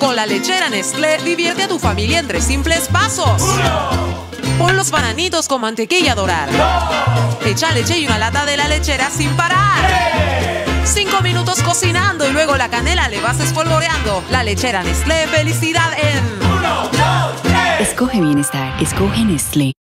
Con la lechera Nestlé, divierte a tu familia en tres simples pasos. Pon los bananitos con mantequilla a dorar. Echa leche y una lata de la lechera sin parar. Cinco minutos cocinando y luego la canela le vas espolvoreando. La lechera Nestlé, felicidad en... Escoge bienestar. Escoge Nestlé.